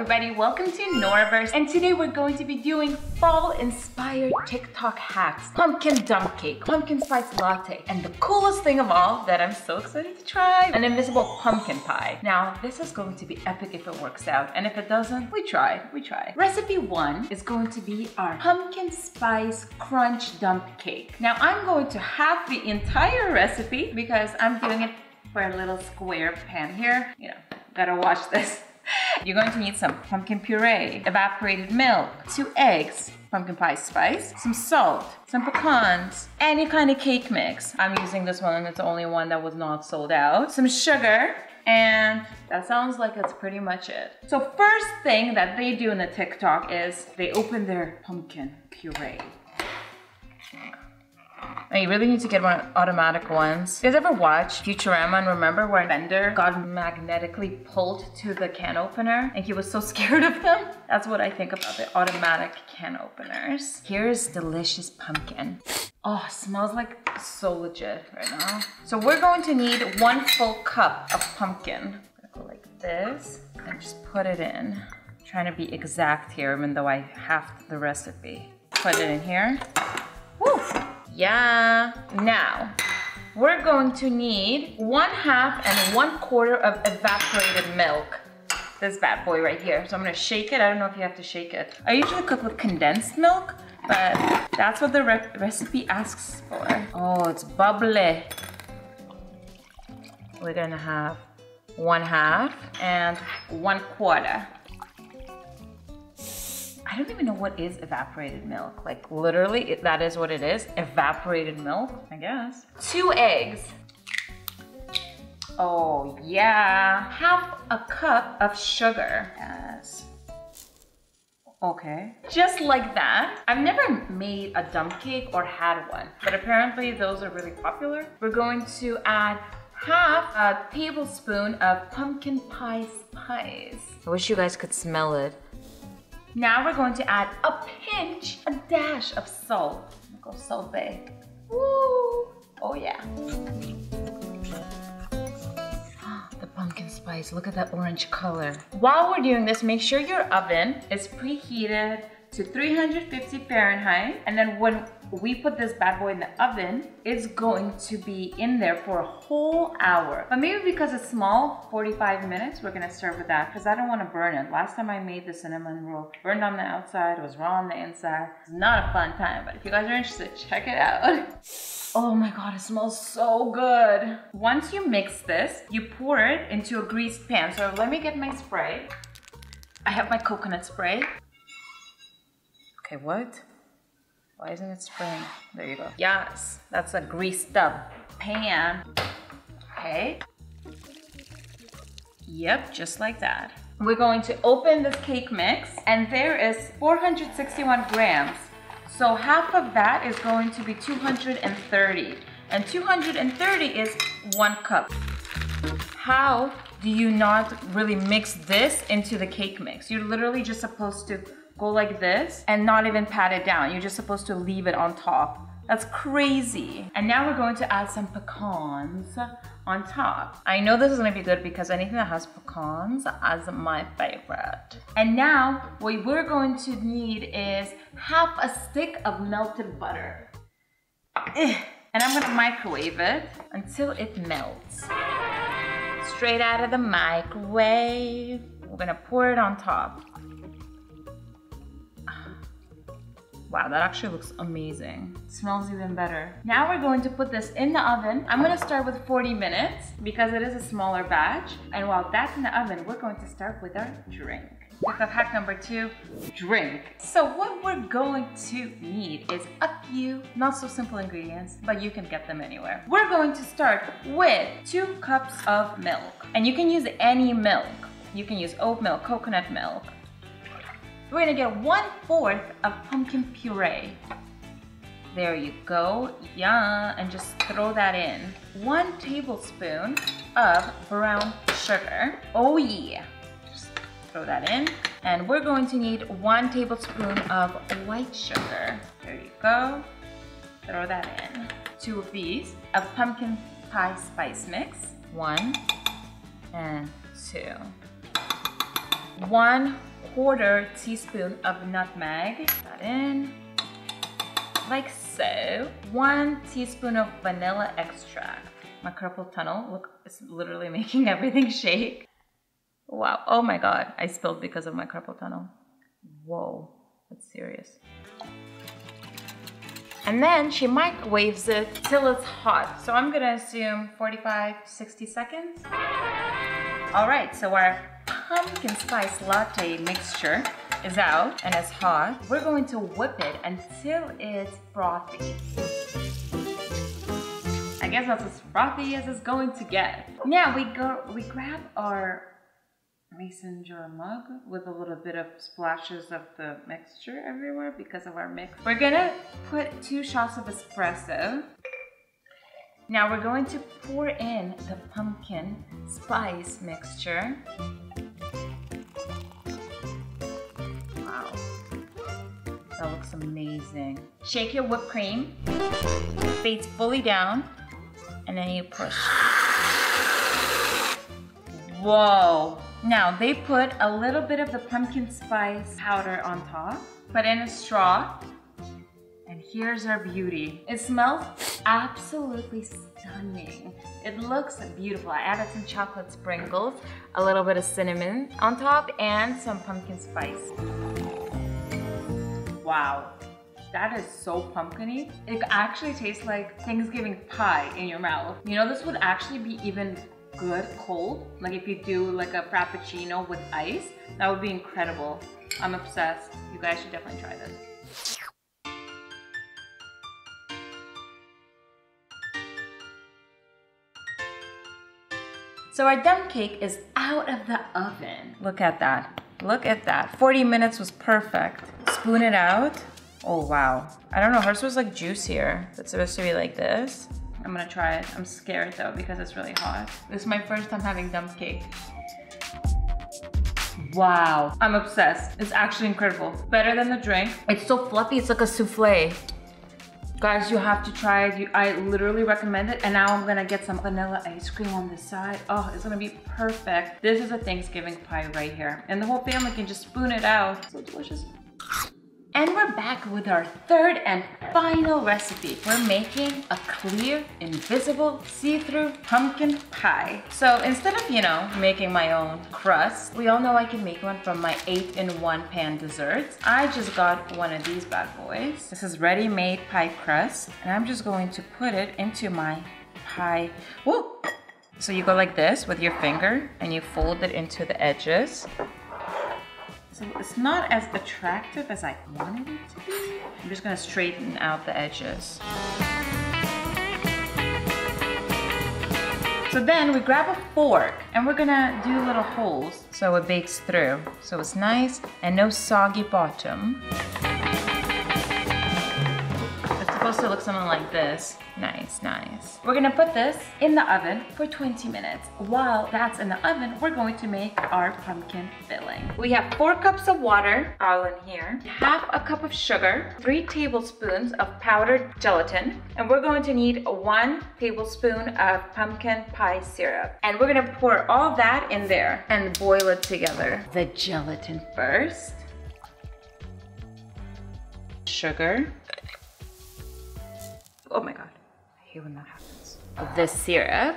everybody, welcome to Noraverse and today we're going to be doing fall inspired TikTok hacks. Pumpkin dump cake, pumpkin spice latte, and the coolest thing of all that I'm so excited to try, an invisible pumpkin pie. Now this is going to be epic if it works out and if it doesn't, we try, we try. Recipe one is going to be our pumpkin spice crunch dump cake. Now I'm going to half the entire recipe because I'm doing it for a little square pan here. You know, gotta watch this. You're going to need some pumpkin puree, evaporated milk, two eggs, pumpkin pie spice, some salt, some pecans, any kind of cake mix. I'm using this one, and it's the only one that was not sold out. Some sugar, and that sounds like that's pretty much it. So first thing that they do in the TikTok is they open their pumpkin puree. You really need to get one automatic ones. You guys ever watch Futurama and remember where Bender got magnetically pulled to the can opener and he was so scared of them? That's what I think about the automatic can openers. Here's delicious pumpkin. Oh, smells like so legit right now. So we're going to need one full cup of pumpkin. Go like this and just put it in. I'm trying to be exact here even though I have the recipe. Put it in here. Woo! Yeah. Now, we're going to need one half and one quarter of evaporated milk. This bad boy right here. So I'm gonna shake it. I don't know if you have to shake it. I usually cook with condensed milk, but that's what the re recipe asks for. Oh, it's bubbly. We're gonna have one half and one quarter. I don't even know what is evaporated milk. Like literally, it, that is what it is. Evaporated milk, I guess. Two eggs. Oh yeah. Half a cup of sugar. Yes. Okay. Just like that. I've never made a dump cake or had one, but apparently those are really popular. We're going to add half a tablespoon of pumpkin pie spice. I wish you guys could smell it. Now we're going to add a pinch, a dash of salt. Go Salt Bae. Woo! Oh yeah. the pumpkin spice, look at that orange color. While we're doing this, make sure your oven is preheated to 350 Fahrenheit. And then when we put this bad boy in the oven, it's going to be in there for a whole hour. But maybe because it's small, 45 minutes, we're gonna serve with that because I don't wanna burn it. Last time I made the cinnamon roll, burned on the outside, was raw on the inside. It's not a fun time, but if you guys are interested, check it out. Oh my God, it smells so good. Once you mix this, you pour it into a greased pan. So let me get my spray. I have my coconut spray. Okay, what? Why isn't it spraying? There you go. Yes, that's a greased up pan. Okay. Yep, just like that. We're going to open this cake mix and there is 461 grams. So half of that is going to be 230 and 230 is one cup. How do you not really mix this into the cake mix? You're literally just supposed to go like this and not even pat it down. You're just supposed to leave it on top. That's crazy. And now we're going to add some pecans on top. I know this is gonna be good because anything that has pecans is my favorite. And now what we're going to need is half a stick of melted butter. Eh. And I'm gonna microwave it until it melts. Straight out of the microwave. We're gonna pour it on top. Wow, that actually looks amazing. It smells even better. Now we're going to put this in the oven. I'm gonna start with 40 minutes because it is a smaller batch. And while that's in the oven, we're going to start with our drink. TikTok hack number two, drink. So what we're going to need is a few not so simple ingredients, but you can get them anywhere. We're going to start with two cups of milk. And you can use any milk. You can use oat milk, coconut milk, we're gonna get one fourth of pumpkin puree. There you go, yeah, and just throw that in. One tablespoon of brown sugar. Oh yeah, just throw that in. And we're going to need one tablespoon of white sugar. There you go, throw that in. Two of these of pumpkin pie spice mix. One and two. One quarter teaspoon of nutmeg. That in, like so. One teaspoon of vanilla extract. My carpal tunnel, look, it's literally making everything shake. Wow, oh my God, I spilled because of my carpal tunnel. Whoa, that's serious. And then she microwaves it till it's hot. So I'm gonna assume 45, 60 seconds. All right, so our pumpkin spice latte mixture is out and it's hot. We're going to whip it until it's frothy. I guess that's as frothy as it's going to get. Now we go, we grab our mason jar mug with a little bit of splashes of the mixture everywhere because of our mix. We're gonna put two shots of espresso. Now we're going to pour in the pumpkin spice mixture. Looks amazing. Shake your whipped cream, fades fully down, and then you push. Whoa, now they put a little bit of the pumpkin spice powder on top, put in a straw, and here's our beauty. It smells absolutely stunning. It looks beautiful. I added some chocolate sprinkles, a little bit of cinnamon on top, and some pumpkin spice. Wow. That is so pumpkiny. It actually tastes like Thanksgiving pie in your mouth. You know, this would actually be even good cold. Like if you do like a frappuccino with ice, that would be incredible. I'm obsessed. You guys should definitely try this. So our dump cake is out of the oven. Look at that. Look at that. 40 minutes was perfect. Spoon it out. Oh wow. I don't know, hers was like juicier. It's supposed to be like this. I'm gonna try it. I'm scared though because it's really hot. This is my first time having dump cake. Wow, I'm obsessed. It's actually incredible. Better than the drink. It's so fluffy, it's like a souffle. Guys, you have to try it. I literally recommend it. And now I'm gonna get some vanilla ice cream on the side. Oh, it's gonna be perfect. This is a Thanksgiving pie right here. And the whole family can just spoon it out. So delicious. And we're back with our third and final recipe. We're making a clear, invisible, see-through pumpkin pie. So instead of, you know, making my own crust, we all know I can make one from my 8-in-1 pan desserts. I just got one of these bad boys. This is ready-made pie crust. And I'm just going to put it into my pie. So you go like this with your finger and you fold it into the edges. So it's not as attractive as I wanted it to be. I'm just gonna straighten out the edges. So then we grab a fork and we're gonna do little holes so it bakes through. So it's nice and no soggy bottom to look something like this. Nice, nice. We're gonna put this in the oven for 20 minutes. While that's in the oven, we're going to make our pumpkin filling. We have four cups of water, all in here, half a cup of sugar, three tablespoons of powdered gelatin, and we're going to need one tablespoon of pumpkin pie syrup. And we're gonna pour all that in there and boil it together. The gelatin first. Sugar Oh my god. I hate when that happens. The syrup.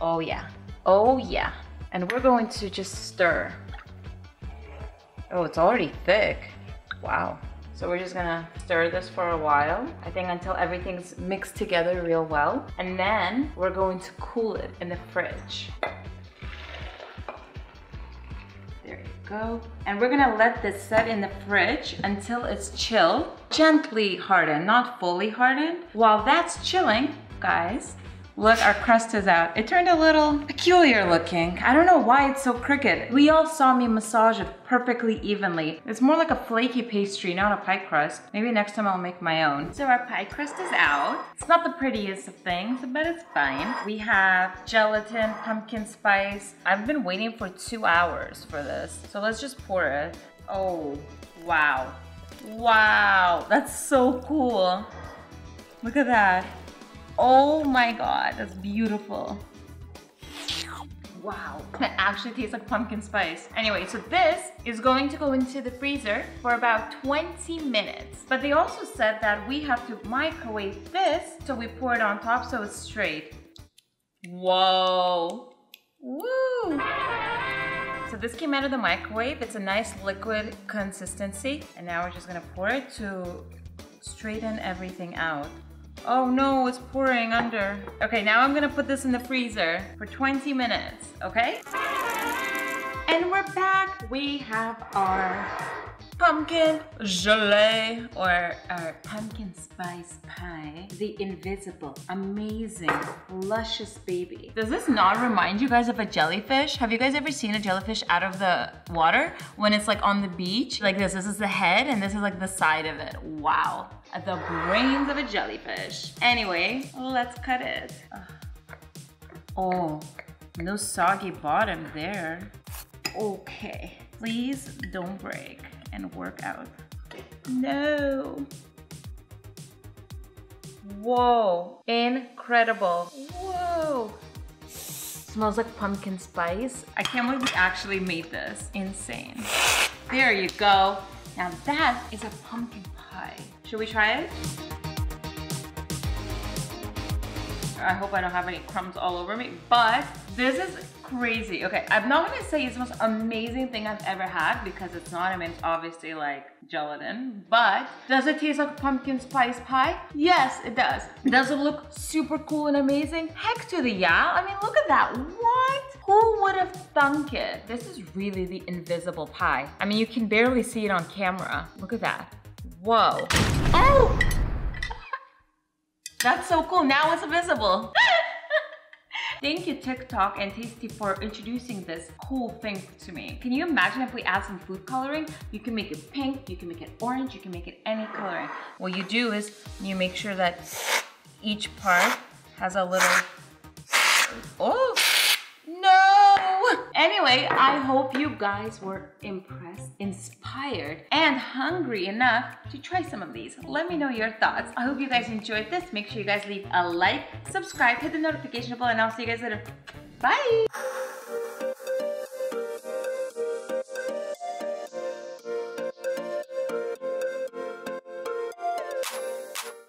Oh yeah. Oh yeah. And we're going to just stir. Oh, it's already thick. Wow. So we're just gonna stir this for a while. I think until everything's mixed together real well. And then we're going to cool it in the fridge. There you go. And we're gonna let this set in the fridge until it's chill, gently hardened, not fully hardened. While that's chilling, guys, Look, our crust is out. It turned a little peculiar looking. I don't know why it's so crooked. We all saw me massage it perfectly evenly. It's more like a flaky pastry, not a pie crust. Maybe next time I'll make my own. So our pie crust is out. It's not the prettiest of things, but it's fine. We have gelatin, pumpkin spice. I've been waiting for two hours for this. So let's just pour it. Oh, wow. Wow, that's so cool. Look at that. Oh my god, that's beautiful. Wow, that actually tastes like pumpkin spice. Anyway, so this is going to go into the freezer for about 20 minutes. But they also said that we have to microwave this so we pour it on top so it's straight. Whoa. Woo! So this came out of the microwave. It's a nice liquid consistency. And now we're just gonna pour it to straighten everything out. Oh no, it's pouring under. Okay, now I'm gonna put this in the freezer for 20 minutes, okay? And we're back. We have our pumpkin gelée or our pumpkin spice pie. The invisible, amazing, luscious baby. Does this not remind you guys of a jellyfish? Have you guys ever seen a jellyfish out of the water when it's like on the beach? Like this, this is the head and this is like the side of it. Wow, the brains of a jellyfish. Anyway, let's cut it. Oh, no soggy bottom there. Okay, please don't break and work out. No. Whoa, incredible. Whoa. Smells like pumpkin spice. I can't believe we actually made this. Insane. There you go. Now that is a pumpkin pie. Should we try it? I hope I don't have any crumbs all over me, but this is crazy. Okay, I'm not gonna say it's the most amazing thing I've ever had because it's not. I mean, it's obviously like gelatin, but does it taste like pumpkin spice pie? Yes, it does. Does it look super cool and amazing? Heck to the yeah. I mean, look at that. What? Who would have thunk it? This is really the invisible pie. I mean, you can barely see it on camera. Look at that. Whoa. Oh! That's so cool. Now it's visible. Thank you TikTok and Tasty for introducing this cool thing to me. Can you imagine if we add some food coloring? You can make it pink, you can make it orange, you can make it any coloring. What you do is you make sure that each part has a little, oh! Anyway, I hope you guys were impressed, inspired, and hungry enough to try some of these. Let me know your thoughts. I hope you guys enjoyed this. Make sure you guys leave a like, subscribe, hit the notification bell, and I'll see you guys later. Bye!